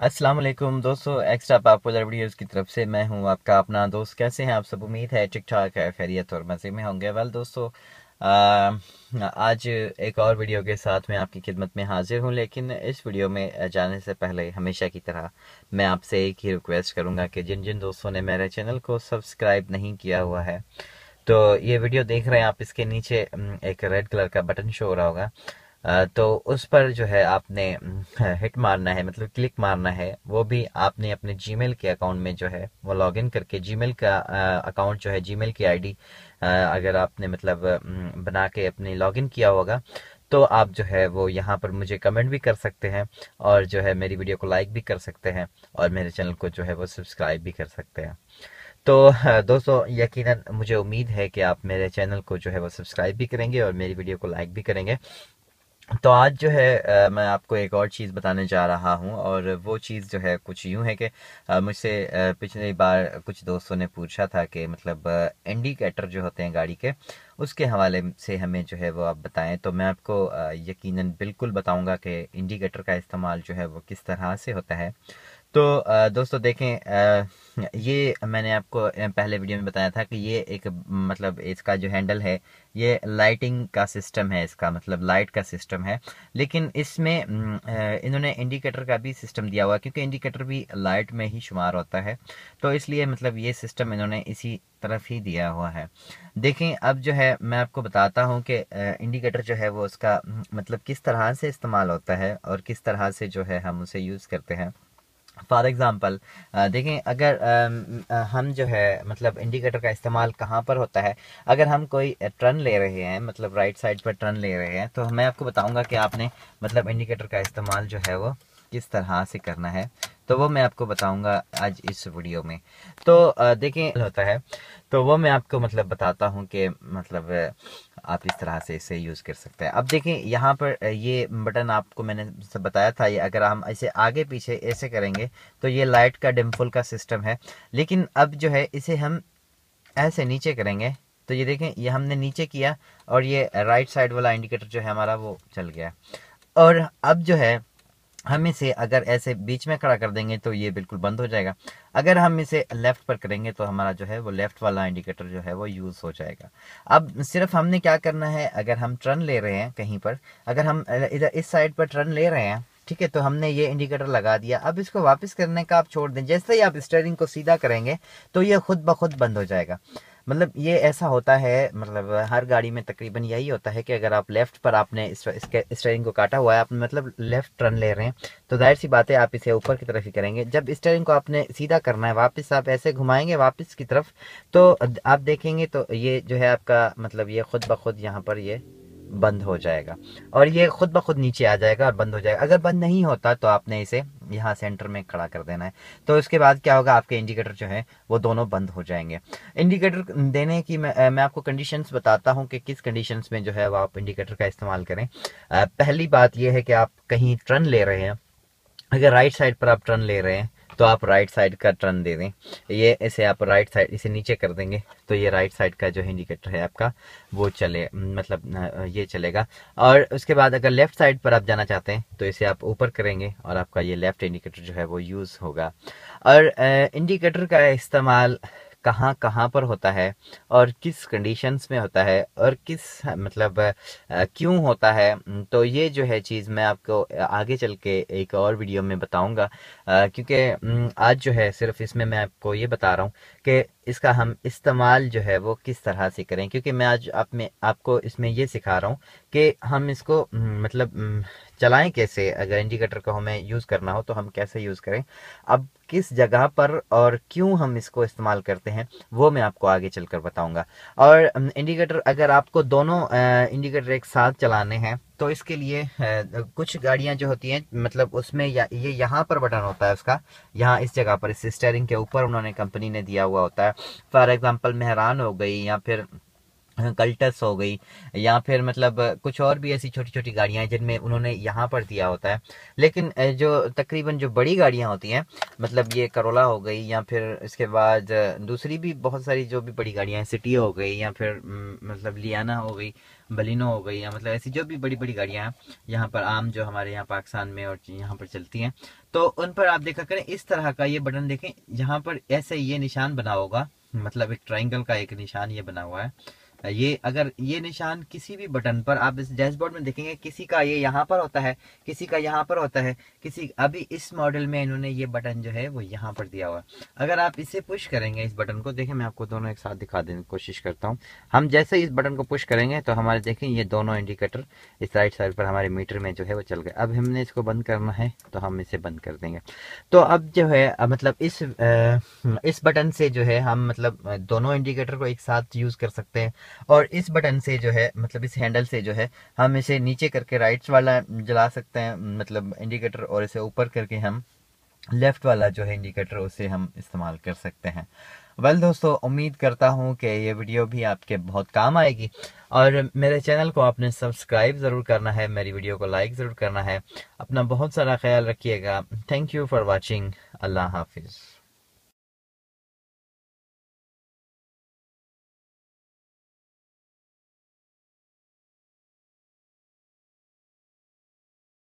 अस्सलाम वालेकुम दोस्तों, एक्स्ट्रा पॉपुलर वीडियोस की तरफ़ से मैं हूँ आपका अपना दोस्त। कैसे हैं आप सब? उम्मीद है ठीक ठाक है, खैरियत और मज़े में होंगे। वेल दोस्तों आज एक और वीडियो के साथ मैं आपकी खिदमत में हाजिर हूँ, लेकिन इस वीडियो में जाने से पहले हमेशा की तरह मैं आपसे एक ही रिक्वेस्ट करूँगा कि जिन जिन दोस्तों ने मेरे चैनल को सब्सक्राइब नहीं किया हुआ है तो ये वीडियो देख रहे हैं आप, इसके नीचे एक रेड कलर का बटन शो हो रहा होगा। तो उस पर जो है आपने हिट मारना है मतलब क्लिक मारना है, वो भी आपने अपने जीमेल के अकाउंट में जो है, वो लॉगिन करके जीमेल का अकाउंट जो है जीमेल की आईडी अगर आपने मतलब बना के अपने लॉगिन किया होगा तो आप जो है वो यहाँ पर मुझे कमेंट भी कर सकते हैं और जो है मेरी वीडियो को लाइक भी कर सकते हैं और मेरे चैनल को जो है वो सब्सक्राइब भी कर सकते हैं। तो दोस्तों, यकीनन मुझे उम्मीद है कि आप मेरे चैनल को जो है वो सब्सक्राइब भी करेंगे और मेरी वीडियो को लाइक भी करेंगे। तो आज जो है आ, मैं आपको एक और चीज़ बताने जा रहा हूँ और वो चीज़ जो है कुछ यूँ है कि मुझसे पिछली बार कुछ दोस्तों ने पूछा था कि मतलब इंडिकेटर जो होते हैं गाड़ी के उसके हवाले से हमें जो है वो आप बताएँ। तो मैं आपको यकीनन बिल्कुल बताऊँगा कि इंडिकेटर का इस्तेमाल जो है वो किस तरह से होता है। तो दोस्तों देखें ये मैंने आपको पहले वीडियो में बताया था कि ये एक मतलब इसका जो हैंडल है, ये लाइटिंग का सिस्टम है इसका मतलब लाइट का सिस्टम है। लेकिन इसमें इन्होंने इंडिकेटर का भी सिस्टम दिया हुआ क्योंकि इंडिकेटर भी लाइट में ही शुमार होता है। तो इसलिए मतलब ये सिस्टम इन्होंने इसी तरफ़ ही दिया हुआ है। देखें, अब जो है, मैं आपको बताता हूँ कि इंडिकेटर जो है वो उसका मतलब किस तरह से इस्तेमाल होता है और किस तरह से जो है हम उसे यूज़ करते हैं। फॉर एग्ज़ाम्पल देखें, अगर हम जो है मतलब इंडिकेटर का इस्तेमाल कहाँ पर होता है? अगर हम कोई टर्न ले रहे हैं मतलब राइट साइड पर टर्न ले रहे हैं तो मैं आपको बताऊँगा कि आपने मतलब इंडिकेटर का इस्तेमाल जो है वो किस तरह से करना है। तो वो मैं आपको बताऊँगा आज इस वीडियो में। तो देखें होता है तो वो मैं आपको मतलब बताता हूँ कि मतलब आप इस तरह से इसे यूज़ कर सकते हैं। अब देखें यहाँ पर ये बटन आपको मैंने बताया था, ये अगर हम इसे आगे पीछे ऐसे करेंगे तो ये लाइट का डिम्फुल का सिस्टम है। लेकिन अब जो है, इसे हम ऐसे नीचे करेंगे तो ये देखें, ये हमने नीचे किया और ये राइट साइड वाला इंडिकेटर जो है हमारा वो चल गया। और अब जो है हम इसे अगर ऐसे बीच में खड़ा कर देंगे तो ये बिल्कुल बंद हो जाएगा। अगर हम इसे लेफ़्ट पर करेंगे तो हमारा जो है वो लेफ़्ट वाला इंडिकेटर जो है वो यूज़ हो जाएगा। अब सिर्फ़ हमने क्या करना है? अगर हम टर्न ले रहे हैं कहीं पर, अगर हम इधर इस साइड पर टर्न ले रहे हैं, ठीक है तो हमने ये इंडिकेटर लगा दिया। अब इसको वापस करने का आप छोड़ दें। जैसे ही आप स्टेयरिंग को सीधा करेंगे तो ये खुद ब खुद बंद हो जाएगा। मतलब ये ऐसा होता है मतलब हर गाड़ी में तकरीबन यही होता है कि अगर आप लेफ़्ट पर आपने स्टेयरिंग को काटा हुआ है, आप मतलब लेफ़्ट टर्न ले रहे हैं तो ज़ाहिर सी बात है आप इसे ऊपर की तरफ़ ही करेंगे। जब स्टेयरिंग को आपने सीधा करना है, वापस आप ऐसे घुमाएँगे वापस की तरफ़ तो आप देखेंगे तो ये जो है आपका मतलब ये खुद ब खुद यहाँ पर ये बंद हो जाएगा। और ये खुद ब खुद नीचे आ जाएगा और बंद हो जाएगा। अगर बंद नहीं होता तो आपने इसे यहाँ सेंटर में खड़ा कर देना है। तो इसके बाद क्या होगा? आपके इंडिकेटर जो है वो दोनों बंद हो जाएँगे। इंडिकेटर देने की मैं, मैं आपको कंडीशंस बताता हूँ कि किस कंडीशंस में जो है वो आप इंडिकेटर का इस्तेमाल करें। पहली बात यह है कि आप कहीं टर्न ले रहे हैं। अगर राइट साइड पर आप टर्न ले रहे हैं तो आप राइट साइड का टर्न दे दें। ये इसे आप राइट साइड इसे नीचे कर देंगे तो ये राइट साइड का जो इंडिकेटर है आपका, वो चले मतलब ये चलेगा। और उसके बाद अगर लेफ़्ट साइड पर आप जाना चाहते हैं तो इसे आप ऊपर करेंगे और आपका ये लेफ़्ट इंडिकेटर जो है वो यूज़ होगा। और इंडिकेटर का इस्तेमाल कहाँ कहाँ पर होता है और किस कंडीशंस में होता है और किस मतलब क्यों होता है तो ये जो है चीज़ मैं आपको आगे चल के एक और वीडियो में बताऊँगा। क्योंकि आज जो है सिर्फ़ इसमें मैं आपको ये बता रहा हूँ कि इसका हम इस्तेमाल जो है वो किस तरह से करें? क्योंकि मैं आज आप में, आपको इसमें ये सिखा रहा हूँ कि हम इसको मतलब चलाएँ कैसे? अगर इंडिकेटर को हमें यूज़ करना हो तो हम कैसे यूज़ करें? अब किस जगह पर और क्यों हम इसको इस्तेमाल करते हैं, वो मैं आपको आगे चलकर बताऊँगा। और इंडिकेटर अगर आपको दोनों इंडिकेटर एक साथ चलाने हैं तो इसके लिए कुछ गाड़ियाँ जो होती हैं मतलब उसमें या, यहाँ पर बटन होता है उसका। यहाँ इस जगह पर इस स्टेयरिंग के ऊपर उन्होंने कंपनी ने दिया हुआ होता है। फॉर एग्ज़ाम्पल मेहरान हो गई या फिर कल्टस हो गई, या फिर मतलब कुछ और भी ऐसी छोटी छोटी गाड़ियाँ हैं जिनमें उन्होंने यहाँ पर दिया होता है। लेकिन जो तकरीबन जो बड़ी गाड़ियाँ होती हैं मतलब ये करोला हो गई या फिर इसके बाद दूसरी भी बहुत सारी जो भी बड़ी गाड़ियाँ हैं सिटी हो गई या फिर मतलब लियाना हो गई बलिनो हो गई या मतलब ऐसी जो भी बड़ी बड़ी गाड़ियाँ हैं, यहाँ पर आम जो हमारे यहाँ पाकिस्तान में और यहाँ पर चलती हैं। तो उन पर आप देखा करें, इस तरह का ये बटन देखें, यहाँ पर ऐसे ये निशान बना होगा मतलब एक ट्राइंगल का एक निशान ये बना हुआ है। ये अगर ये निशान किसी भी बटन पर, आप इस डैशबोर्ड में देखेंगे, किसी का ये यहाँ पर होता है, किसी का यहाँ पर होता है, किसी, अभी इस मॉडल में इन्होंने ये बटन जो है वो यहाँ पर दिया हुआ। अगर आप इसे पुश करेंगे इस बटन को देखें मैं आपको दोनों एक साथ दिखा देने की कोशिश करता हूँ। हम जैसे इस बटन को पुश करेंगे तो हमारे देखें ये दोनों इंडिकेटर इस राइट साइड पर हमारे मीटर में जो है वो चल गए। अब हमने इसको बंद करना है तो हम इसे बंद कर देंगे। तो अब जो है मतलब इस इस बटन से जो है हम मतलब दोनों इंडिकेटर को एक साथ यूज़ कर सकते हैं। और इस बटन से जो है मतलब इस हैंडल से जो है हम इसे नीचे करके राइट्स वाला जला सकते हैं मतलब इंडिकेटर और इसे ऊपर करके हम लेफ़्ट वाला जो है इंडिकेटर उसे हम इस्तेमाल कर सकते हैं। वेल well, दोस्तों उम्मीद करता हूँ कि ये वीडियो भी आपके बहुत काम आएगी। और मेरे चैनल को आपने सब्सक्राइब ज़रूर करना है मेरी वीडियो को लाइक ज़रूर करना है। अपना बहुत सारा ख्याल रखिएगा। थैंक यू फॉर वॉचिंग अल्लाह हाफिज़।